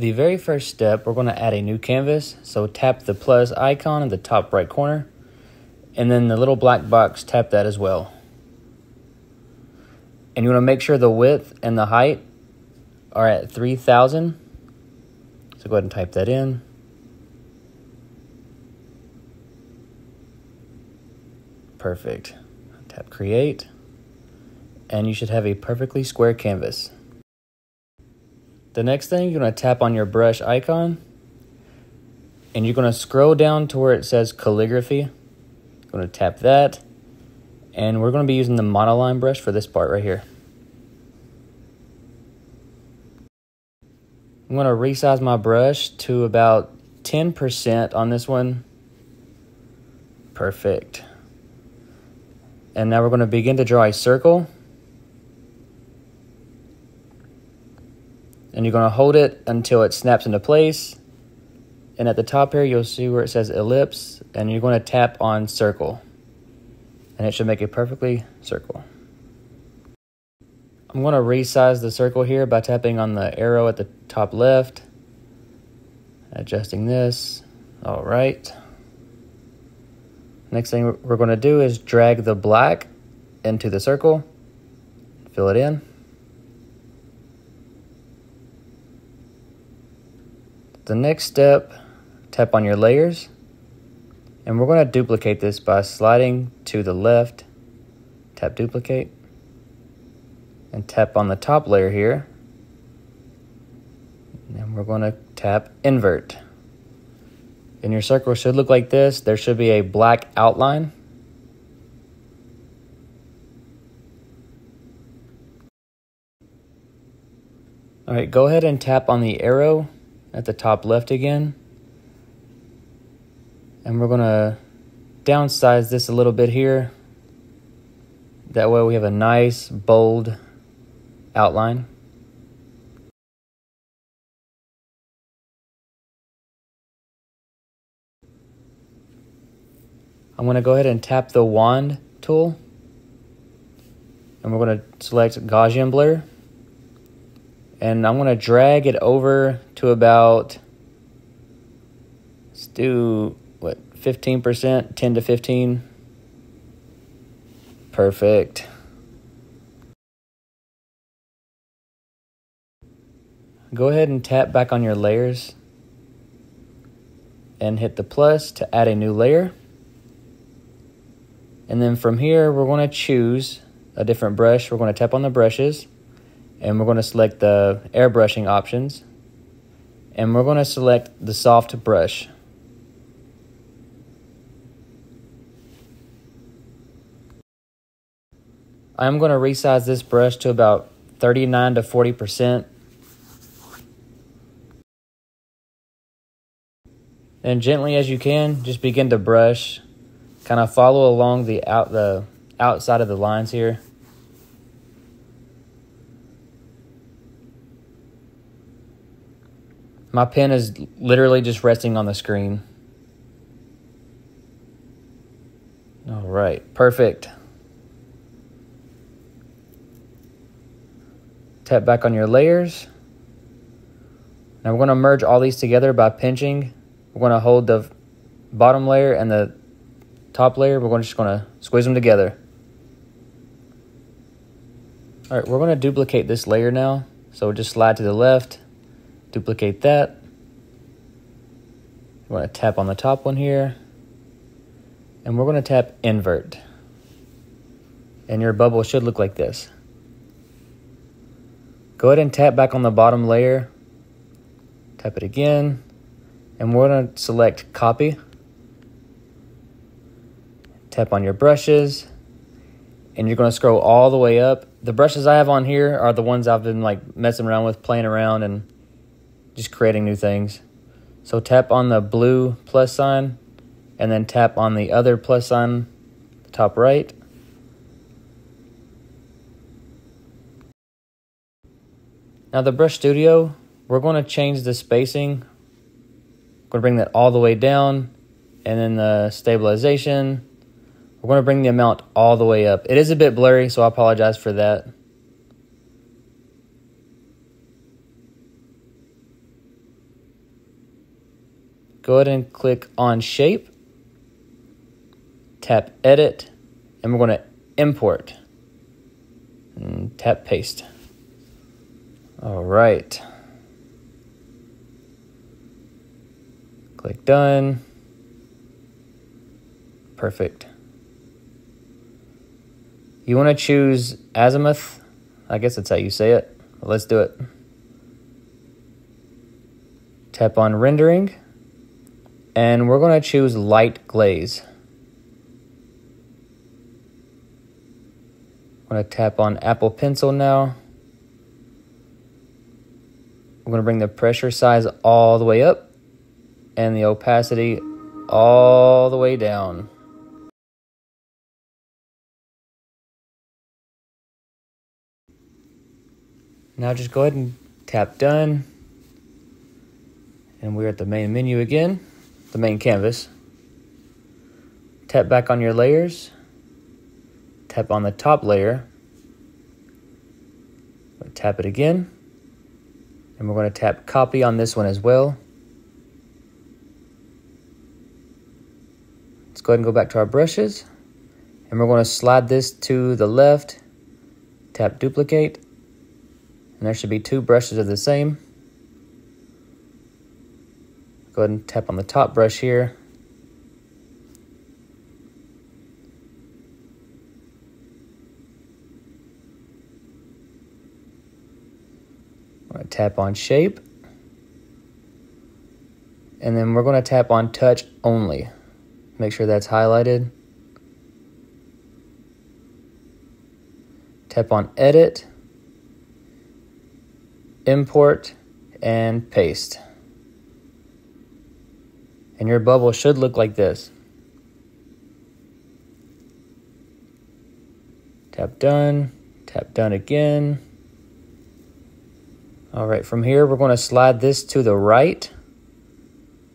the very first step, we're going to add a new canvas. So tap the plus icon in the top right corner, and then the little black box, tap that as well. And you want to make sure the width and the height are at 3000. So go ahead and type that in. Perfect. Tap create. And you should have a perfectly square canvas. The next thing, you're going to tap on your brush icon. And you're going to scroll down to where it says calligraphy. You're going to tap that. And we're going to be using the monoline brush for this part right here. I'm going to resize my brush to about 10% on this one. Perfect. And now we're going to begin to draw a circle. And you're going to hold it until it snaps into place. And at the top here, you'll see where it says ellipse. And you're going to tap on circle. And it should make a perfectly circle. I'm going to resize the circle here by tapping on the arrow at the top left. Adjusting this. All right. Next thing we're going to do is drag the black into the circle, fill it in. The next step, tap on your layers, and we're going to duplicate this by sliding to the left, tap duplicate, and tap on the top layer here. And we're going to tap invert. And your circle should look like this. There should be a black outline. All right, go ahead and tap on the arrow at the top left again. And we're going to downsize this a little bit here. That way we have a nice, bold outline. I'm going to go ahead and tap the wand tool. And we're going to select Gaussian blur. And I'm going to drag it over to about, let's do, what, 15%, 10 to 15. Perfect. Go ahead and tap back on your layers and hit the plus to add a new layer. And then from here, we're going to choose a different brush. We're going to tap on the brushes and we're going to select the airbrushing options. And we're going to select the soft brush. I'm going to resize this brush to about 39 to 40%. And gently as you can, just begin to brush kind of follow along the out the outside of the lines here. My pen is literally just resting on the screen. All right, perfect. Tap back on your layers. Now we're going to merge all these together by pinching. We're going to hold the bottom layer and the top layer, we're just going to squeeze them together. All right, we're going to duplicate this layer now. So we'll just slide to the left, duplicate that. We're going to tap on the top one here. And we're going to tap invert. And your bubble should look like this. Go ahead and tap back on the bottom layer. Tap it again. And we're going to select copy. Tap on your brushes and you're going to scroll all the way up. The brushes I have on here are the ones I've been like messing around with, playing around and just creating new things. So tap on the blue plus sign and then tap on the other plus sign, top right. Now the Brush Studio, we're going to change the spacing. We're going to bring that all the way down and then the stabilization we're going to bring the amount all the way up. It is a bit blurry, so I apologize for that. Go ahead and click on shape, tap edit, and we're going to import. And tap paste. All right. Click done. Perfect. You want to choose azimuth. I guess that's how you say it. Let's do it. Tap on rendering. And we're going to choose light glaze. I'm going to tap on Apple Pencil now. I'm going to bring the pressure size all the way up and the opacity all the way down. Now just go ahead and tap done. And we're at the main menu again, the main canvas. Tap back on your layers tap on the top layer, tap it again, and we're going to tap copy on this one as well. Let's go ahead and go back to our brushes, and we're going to slide this to the left, tap duplicate, and there should be two brushes of the same. Go ahead and tap on the top brush here, tap on shape. And then we're going to tap on touch only. Make sure that's highlighted. Tap on edit, import, and paste. And your bubble should look like this. Tap done, tap done again. All right, from here, we're going to slide this to the right.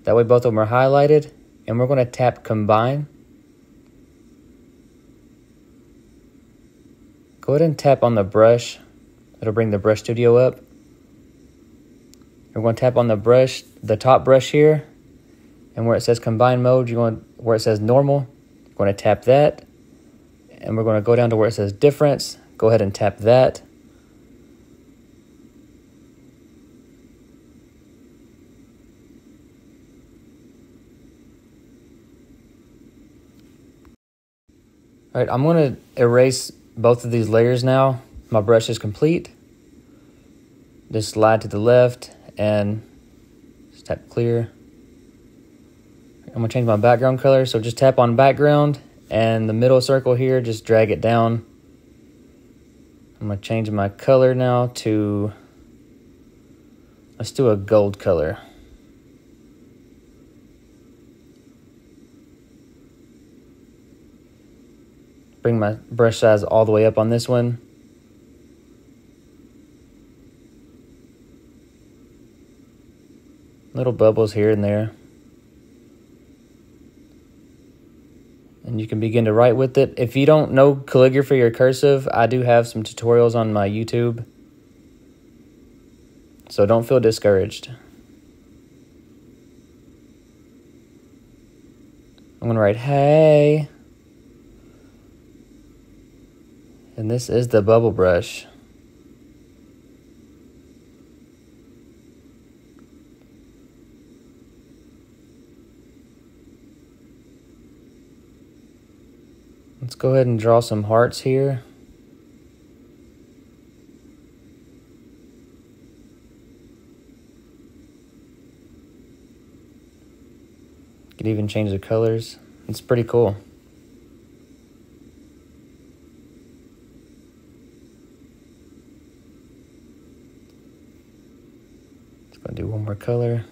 That way both of them are highlighted. And we're going to tap combine. Go ahead and tap on the brush. It'll bring the brush studio up. We're going to tap on the brush, the top brush here. And where it says combine mode, you're going where it says normal, you're going to tap that. And we're going to go down to where it says difference. Go ahead and tap that. All right, I'm going to erase both of these layers now. My brush is complete. Just slide to the left and just tap clear. I'm to change my background color. So just tap on background and the middle circle here, just drag it down. I'm to change my color now to, let's do a gold color. bring my brush size all the way up on this one. Little bubbles here and there. And you can begin to write with it. If you don't know calligraphy or cursive, I do have some tutorials on my YouTube. So don't feel discouraged. I'm going to write, hey. And this is the bubble brush. Let's go ahead and draw some hearts here. Could even change the colors. It's pretty cool. Gonna do one more color.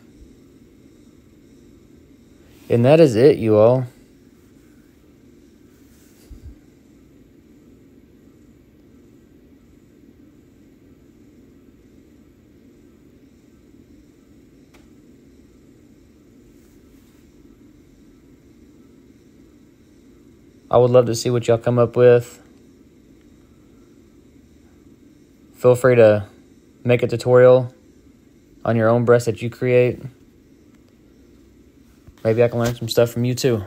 And that is it, you all. I would love to see what y'all come up with. Feel free to make a tutorial on your own brush that you create. maybe I can learn some stuff from you too.